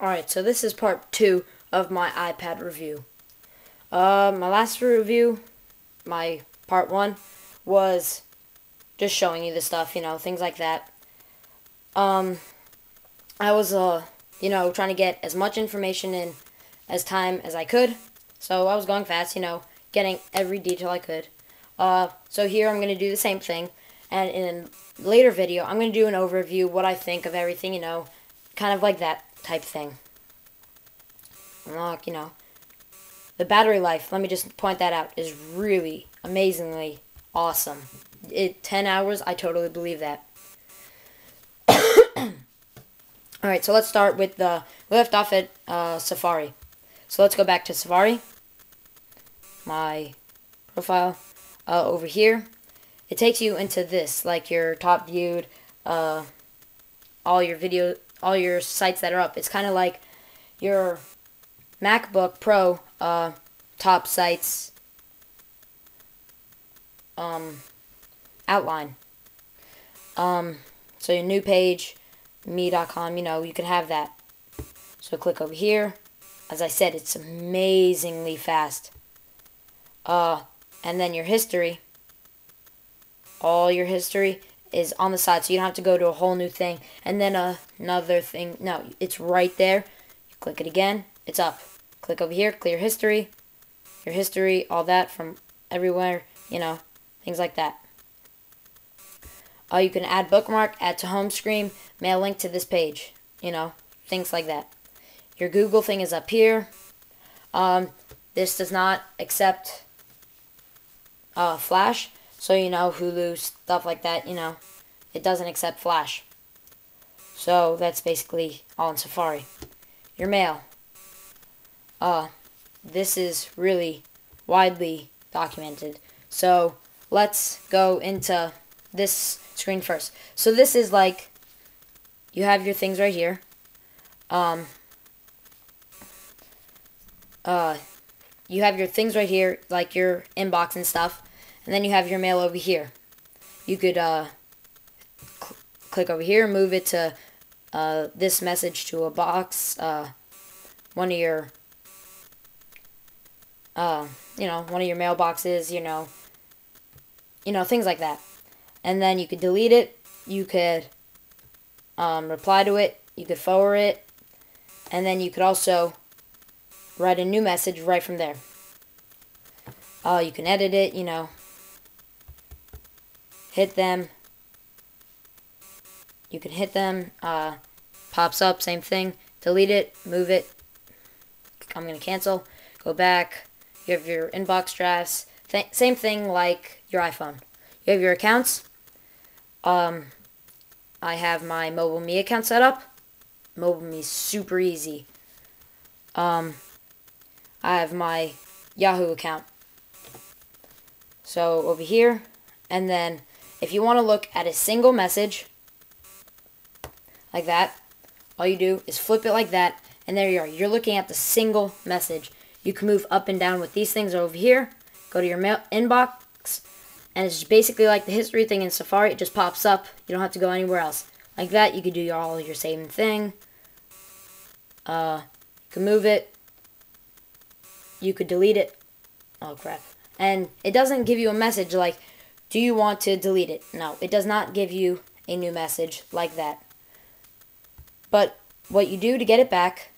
Alright, so this is part two of my iPad review. Uh, my last review, my part one, was just showing you the stuff, you know, things like that. Um, I was, uh, you know, trying to get as much information in as time as I could. So I was going fast, you know, getting every detail I could. Uh, so here I'm going to do the same thing. And in a later video, I'm going to do an overview, what I think of everything, you know, kind of like that type thing. Unlock, you know. The battery life, let me just point that out, is really amazingly awesome. It 10 hours, I totally believe that. Alright, so let's start with the, left off at uh, Safari. So let's go back to Safari. My profile. Uh, over here, it takes you into this, like your top viewed, uh, all your video, all your sites that are up. It's kind of like your MacBook Pro uh, top sites um, outline. Um, so your new page, me.com, you know, you can have that. So click over here. As I said, it's amazingly fast. Uh, and then your history. All your history is on the side, so you don't have to go to a whole new thing. And then uh, another thing. No, it's right there. You click it again. It's up. Click over here, clear history. Your history, all that from everywhere, you know, things like that. Uh, you can add bookmark, add to home screen, mail link to this page, you know, things like that. Your Google thing is up here. Um, this does not accept uh, Flash, so you know, Hulu, stuff like that, you know, it doesn't accept Flash. So that's basically all in Safari. Your mail. Uh, this is really widely documented. So let's go into this screen first. So this is like, you have your things right here. Um, uh, you have your things right here, like your inbox and stuff. And then you have your mail over here. You could uh, cl click over here, move it to uh, this message to a box, uh, one of your, uh, you know, one of your mailboxes, you know, you know, things like that. And then you could delete it. You could um, reply to it. You could forward it. And then you could also write a new message right from there. Uh, you can edit it, you know, hit them. You can hit them, uh, pops up, same thing. Delete it, move it. I'm going to cancel. Go back. You have your inbox drafts. Th same thing like your iPhone. You have your accounts. Um, I have my Mobile Me account set up. Mobile Me super easy. Um, I have my Yahoo account. So over here, and then if you want to look at a single message, like that, all you do is flip it like that, and there you are. You're looking at the single message. You can move up and down with these things over here. Go to your mail inbox, and it's basically like the history thing in Safari. It just pops up. You don't have to go anywhere else. Like that, you could do all your same thing. Uh, you can move it. You could delete it. Oh, crap. And it doesn't give you a message like, do you want to delete it? No, it does not give you a new message like that. But what you do to get it back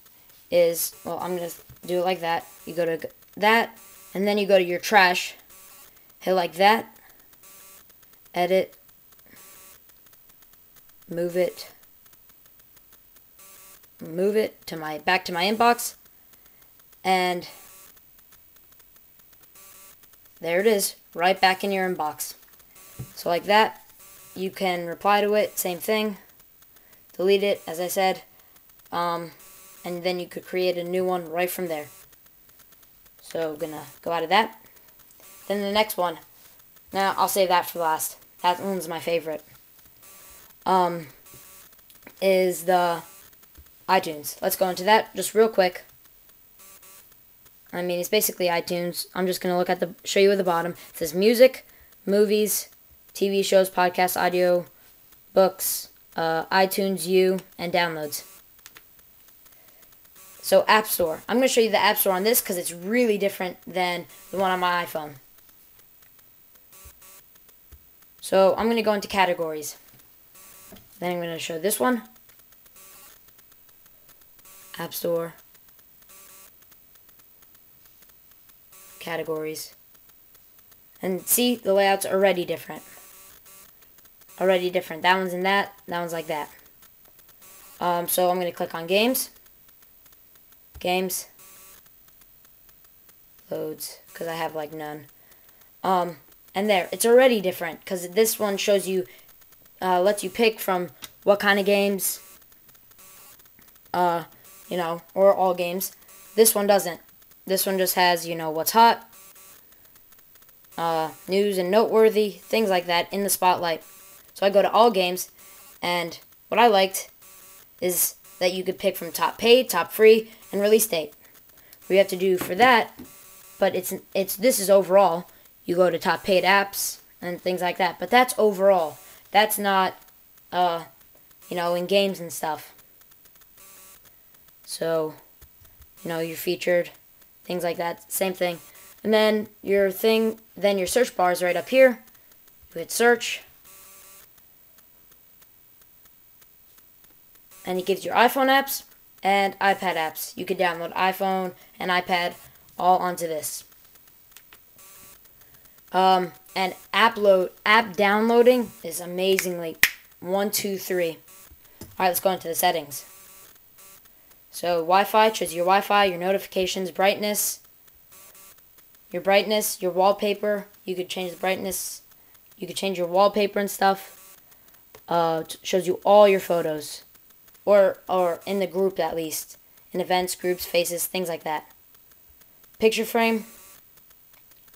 is, well, I'm going to do it like that. You go to that, and then you go to your trash, hit like that, edit, move it, move it to my back to my inbox, and there it is, right back in your inbox. So like that, you can reply to it, same thing, delete it, as I said, um, and then you could create a new one right from there. So I'm gonna go out of that. Then the next one, now I'll save that for last. That one's my favorite. Um, is the iTunes. Let's go into that just real quick. I mean, it's basically iTunes. I'm just gonna look at the show you at the bottom. It says music, movies, TV shows, podcasts, audio, books, uh, iTunes U, and downloads. So App Store. I'm going to show you the App Store on this because it's really different than the one on my iPhone. So I'm going to go into categories. Then I'm going to show this one. App Store. Categories. And see, the layout's already different. Already different. That one's in that, that one's like that. Um, so I'm going to click on Games. Games. Loads, because I have like none. Um, and there, it's already different, because this one shows you, uh, lets you pick from what kind of games, uh, you know, or all games. This one doesn't. This one just has, you know, what's hot, uh, news and noteworthy, things like that in the spotlight. So I go to all games, and what I liked is that you could pick from top paid, top free, and release date. What you have to do for that, but it's it's this is overall. You go to top paid apps and things like that, but that's overall. That's not, uh, you know, in games and stuff. So, you know, you're featured, things like that. Same thing. And then your thing, then your search bar is right up here. You hit search. And it gives your iPhone apps and iPad apps. You can download iPhone and iPad all onto this. Um, and app load, app downloading is amazingly one, two, three. All right, let's go into the settings. So Wi-Fi choose your Wi-Fi, your notifications, brightness, your brightness, your wallpaper. You could change the brightness. You could change your wallpaper and stuff. Uh, shows you all your photos, or or in the group at least, in events, groups, faces, things like that. Picture frame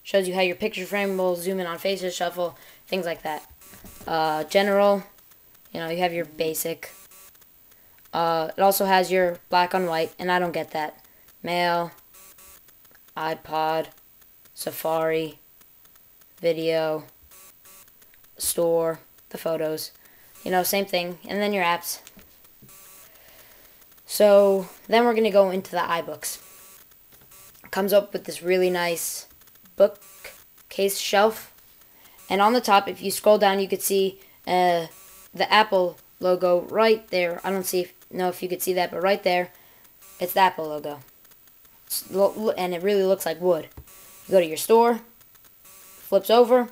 shows you how your picture frame will zoom in on faces, shuffle, things like that. Uh, general, you know, you have your basic. Uh, it also has your black on white, and I don't get that. Mail, iPod, Safari, video, store, the photos. You know, same thing. And then your apps. So then we're going to go into the iBooks. comes up with this really nice bookcase shelf. And on the top, if you scroll down, you could see uh, the Apple logo right there. I don't see if, know if you could see that, but right there, it's the Apple logo. and it really looks like wood. You go to your store, flips over,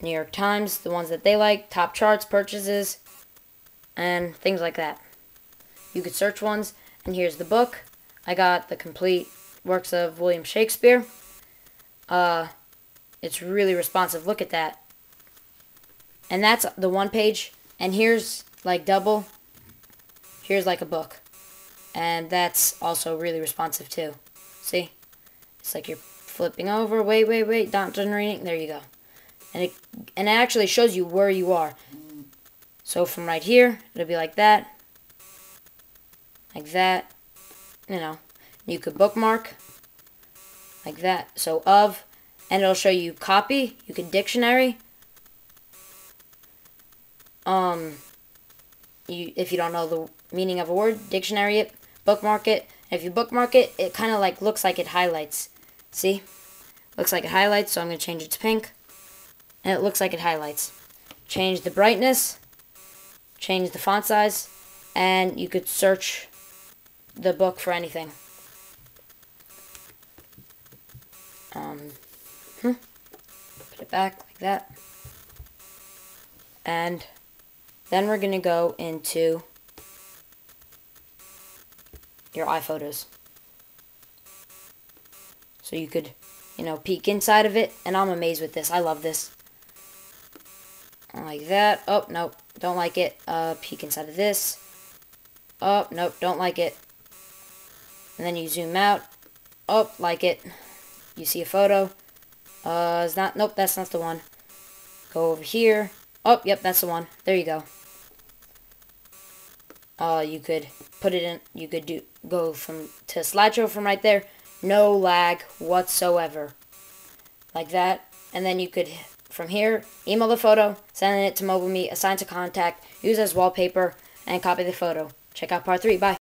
New York Times, the ones that they like, top charts, purchases, and things like that. You could search ones, and here's the book. I got the complete works of William Shakespeare. Uh, it's really responsive. Look at that. And that's the one page. And here's like double. Here's like a book. And that's also really responsive too. See? It's like you're flipping over. Wait, wait, wait. Not generating. There you go. And it and it actually shows you where you are. So from right here, it'll be like that. Like that. You know. You could bookmark. Like that. So of. And it'll show you copy. You can dictionary. Um, you if you don't know the meaning of a word, dictionary it, bookmark it. if you bookmark it, it kind of like looks like it highlights. See? Looks like it highlights, so I'm going to change it to pink. And it looks like it highlights. Change the brightness. Change the font size. And you could search the book for anything. Um, hmm. Put it back like that. And then we're going to go into your iPhotos. So you could, you know, peek inside of it. And I'm amazed with this. I love this. Like that. Oh, nope. Don't like it. Uh, peek inside of this. Oh, nope. Don't like it. And then you zoom out. Oh, like it. You see a photo. Uh, is not, nope, that's not the one. Go over here. Oh, yep, that's the one. There you go. Uh, you could put it in, you could do, go from, to slideshow from right there no lag whatsoever. Like that. And then you could, from here, email the photo, send it to MobileMe, assign to contact, use as wallpaper, and copy the photo. Check out part 3. Bye.